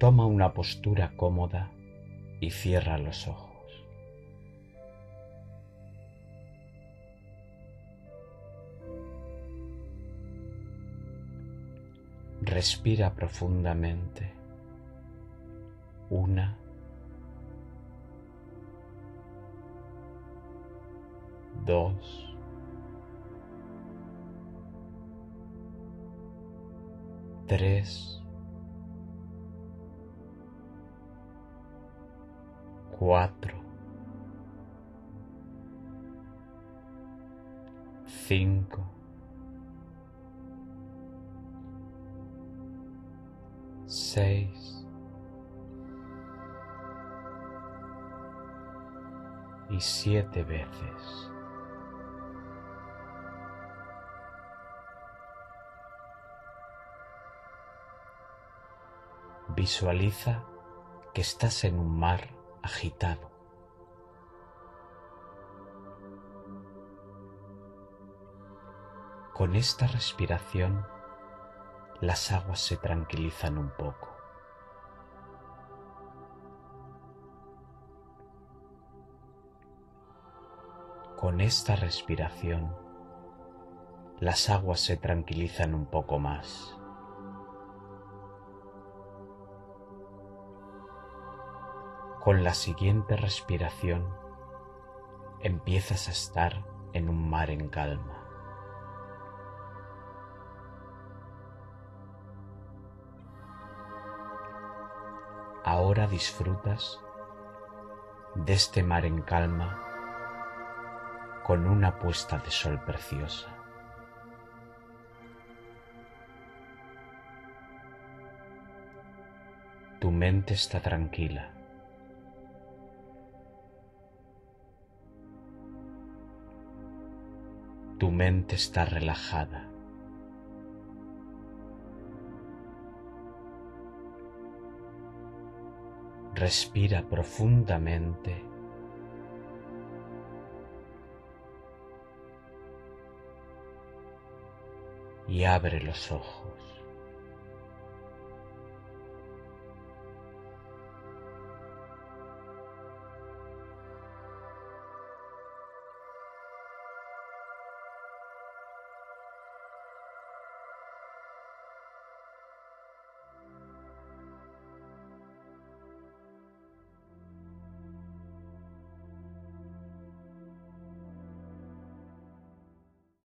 Toma una postura cómoda y cierra los ojos. Respira profundamente. Una. Dos. Tres. Cuatro. Cinco. seis y siete veces. Visualiza que estás en un mar agitado. Con esta respiración las aguas se tranquilizan un poco. Con esta respiración, las aguas se tranquilizan un poco más. Con la siguiente respiración, empiezas a estar en un mar en calma. ahora disfrutas de este mar en calma con una puesta de sol preciosa. Tu mente está tranquila. Tu mente está relajada. Respira profundamente. Y abre los ojos.